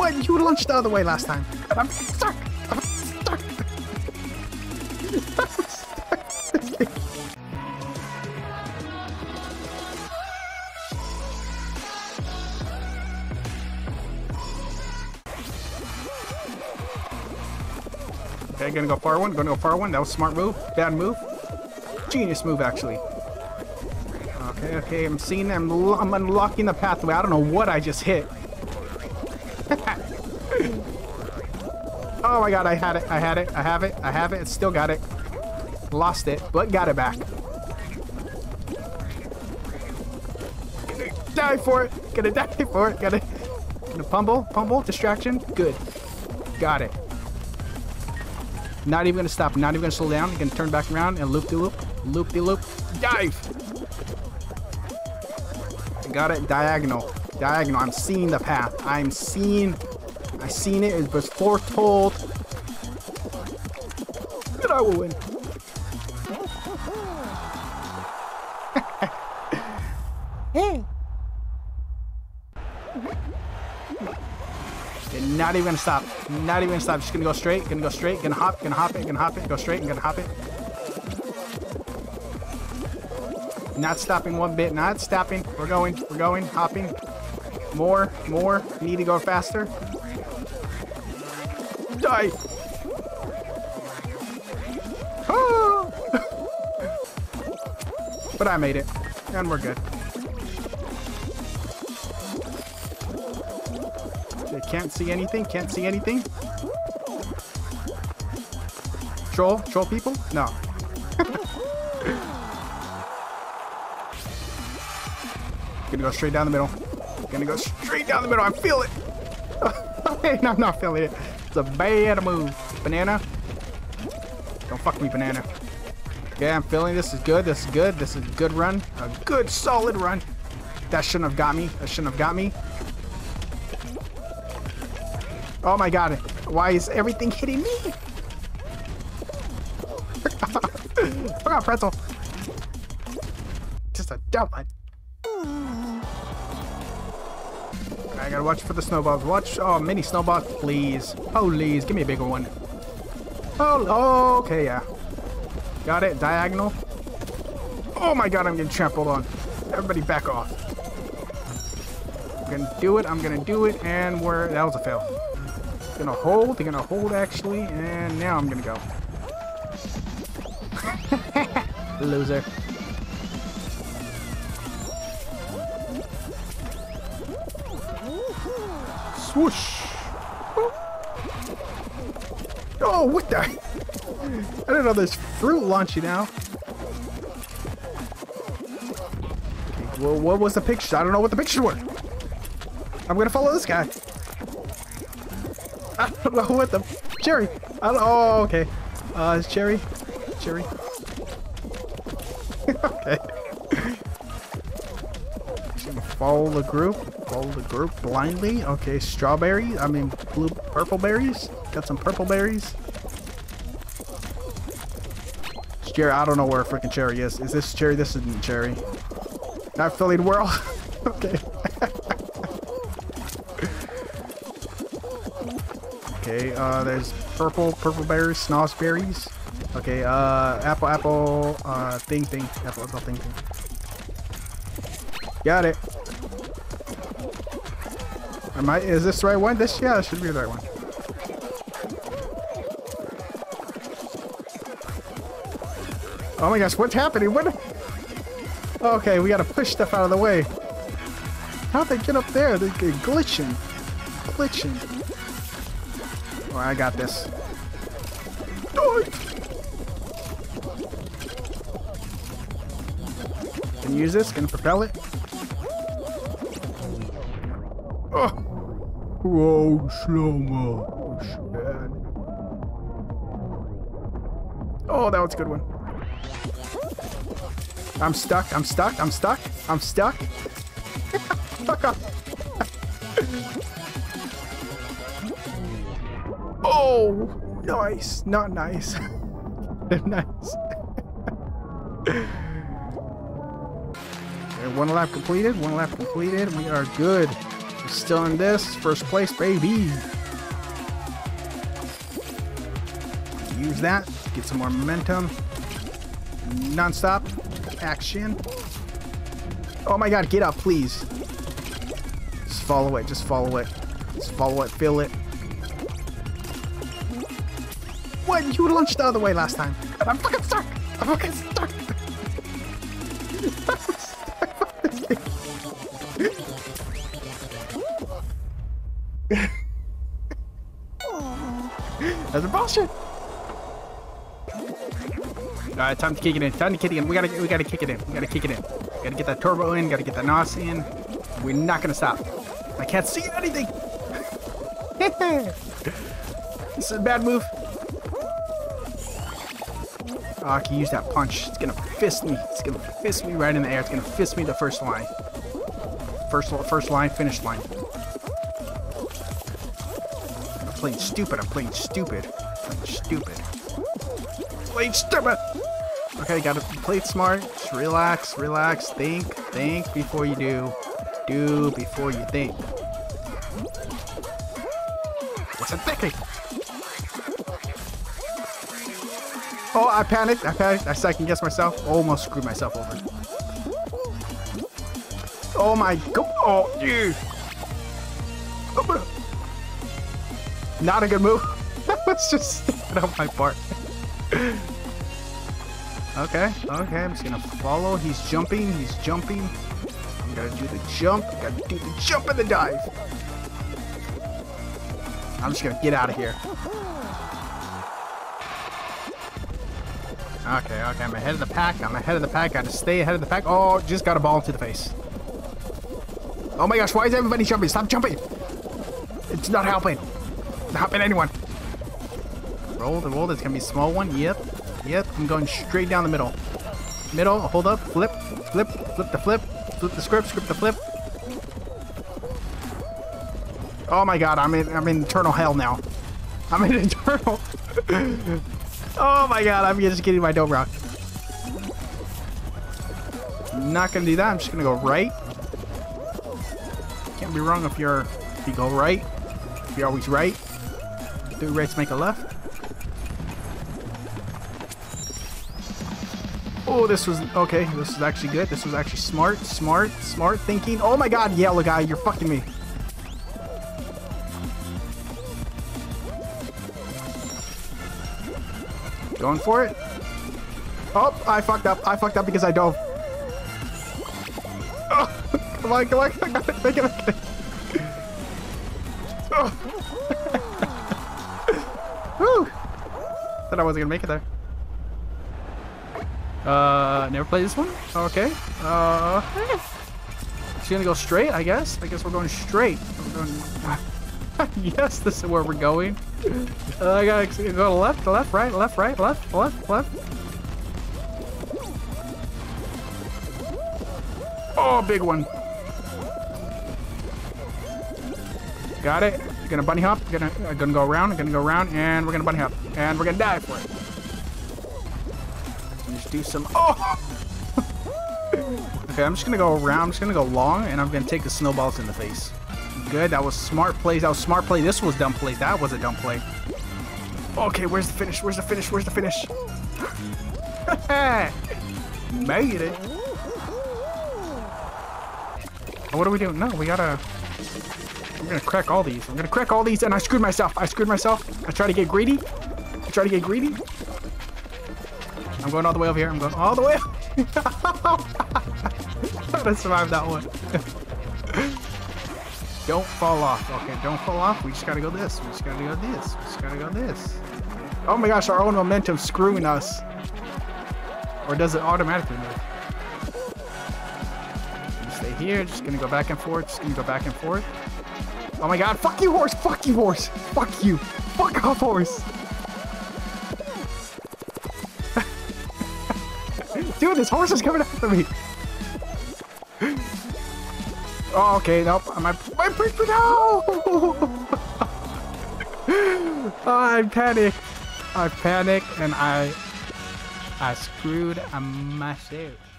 What? You launched the other way last time. I'm stuck. I'm stuck. Okay, gonna go far one, gonna go far one. That was smart move. Bad move. Genius move, actually. Okay, okay, I'm seeing I'm, I'm unlocking the pathway. I don't know what I just hit. Oh my god, I had it, I had it, I have it, I have it, still got it. Lost it, but got it back. Die for it, gonna die for it, gotta, gonna pumble, pumble, distraction, good. Got it. Not even gonna stop, not even gonna slow down, gonna turn back around and loop the loop, loop the loop, dive! Got it diagonal. Diagonal. I'm seeing the path. I'm seeing. Seen it. It was foretold that I will win. hey. Not even gonna stop. Not even gonna stop. Just gonna go straight. Gonna go straight. Gonna hop. Gonna hop it. Gonna hop it. Go straight. And gonna hop it. Not stopping one bit. Not stopping. We're going. We're going. Hopping. More. More. Need to go faster. Die. Ah! but I made it. And we're good. Okay, can't see anything. Can't see anything. Troll? Troll people? No. Gonna go straight down the middle. Gonna go straight down the middle. I feel it. I'm not feeling it. It's a bad move. Banana. Don't fuck me, banana. Okay, I'm feeling this is good. This is good. This is a good run. A good, solid run. That shouldn't have got me. That shouldn't have got me. Oh my god. Why is everything hitting me? Fuck off, pretzel. Just a dumb one. I gotta watch for the snowballs. Watch. Oh, mini snowballs, please. Please, give me a bigger one. Oh, okay, yeah. Got it. Diagonal. Oh my god, I'm getting trampled on. Everybody back off. I'm gonna do it. I'm gonna do it. And we're... That was a fail. Gonna hold. They're gonna hold, actually. And now I'm gonna go. Loser. Swoosh. Oh, what the? I don't know there's fruit launching now. Well, what was the picture? I don't know what the picture was. I'm gonna follow this guy. I don't know what the Cherry. I don't. Oh, okay. Uh, Cherry? Cherry. okay. Follow the group. Follow the group blindly. Okay, strawberry. I mean, blue, purple berries. Got some purple berries. Cherry. I don't know where a freaking cherry is. Is this cherry? This isn't cherry. Not filling world. okay. okay. Uh, there's purple, purple berries, snozzberries. Okay. Uh, apple, apple. Uh, thing, thing. Apple, apple, thing, thing. Got it. Am I, is this the right one? This, yeah, this should be the right one. Oh my gosh, what's happening? What? Okay, we gotta push stuff out of the way. How'd they get up there? They're glitching. Glitching. Oh, I got this. Can use this? Can propel it? Oh. Whoa, slow-mo. Oh. Oh, that was a good one. I'm stuck. I'm stuck. I'm stuck. I'm stuck. Fuck off. oh, nice. Not nice. nice. one lap completed. One lap completed. We are good. Still in this. First place, baby. Use that. Get some more momentum. Non-stop. Action. Oh my god, get up, please. Just follow it. Just follow it. Just follow it. Feel it. What? You launched the other way last time. I'm fucking stuck. I'm fucking stuck. Bullshit. Alright, time to kick it in. Time to kick it in. We gotta we gotta kick it in. We gotta kick it in. Gotta get that turbo in, gotta get that NOS in. We're not gonna stop. I can't see anything. this is a bad move. Oh, I can use that punch. It's gonna fist me. It's gonna fist me right in the air. It's gonna fist me the first line. First, first line, finish line. I'm playing stupid. I'm playing stupid. Stupid. Playing stupid. Okay, gotta play it smart. Just relax, relax. Think, think before you do. Do before you think. What's it thinking? Oh, I panicked. I panicked. I second guessed myself. Almost screwed myself over. Oh my god. Oh, dude. Not a good move. Was just stupid on my part. okay, okay. I'm just gonna follow. He's jumping. He's jumping. I'm gonna do the jump. I Gotta do the jump and the dive. I'm just gonna get out of here. Okay, okay, I'm ahead of the pack. I'm ahead of the pack. I gotta stay ahead of the pack. Oh, just got a ball into the face. Oh my gosh, why is everybody jumping? Stop jumping! It's not helping. Not helping anyone. Roll the roll. There's gonna be a small one. Yep. Yep. I'm going straight down the middle. Middle. Hold up. Flip. Flip. Flip the flip. Flip the script. Script the flip. Oh my god, I'm in I'm in eternal hell now. I'm in eternal Oh my god, I'm just getting my dome rock. Not gonna do that. I'm just gonna go right. Can't be wrong if you're if you go right. If you're always right. Do rights make a left. Oh, this was okay. This was actually good. This was actually smart, smart, smart thinking. Oh my god, yellow guy, you're fucking me. Going for it. Oh, I fucked up. I fucked up because I dove. Oh, come on, come on. Make it, make it. Oh. Whew. Thought I wasn't gonna make it there. Uh, never played this one? Okay. Uh, she's gonna go straight, I guess. I guess we're going straight. We're going... yes, this is where we're going. Uh, I gotta go left, left, right, left, right, left, left, left. Oh, big one. Got it. Gonna bunny hop. Gonna uh, gonna go around. Gonna go around, and we're gonna bunny hop, and we're gonna die for it. Do some. Oh. okay, I'm just gonna go around. I'm just gonna go long, and I'm gonna take the snowballs in the face. Good. That was smart plays. That was smart play. This was dumb play. That was a dumb play. Okay, where's the finish? Where's the finish? Where's the finish? Made it. What are we doing? No, we gotta... I'm gonna crack all these. I'm gonna crack all these, and I screwed myself. I screwed myself. I try to get greedy. I try to get greedy. I'm going all the way over here. I'm going all the way. I'm gonna survive that one. don't fall off. Okay, don't fall off. We just gotta go this. We just gotta go this. We just gotta go this. Oh my gosh, our own momentum screwing us. Or does it automatically move? Stay here, just gonna go back and forth, just gonna go back and forth. Oh my god, fuck you horse, fuck you horse, fuck you, fuck off horse. Dude, this horse is coming after me. Oh, okay, nope. My, my break no! I panicked. I panicked and I I screwed a myself.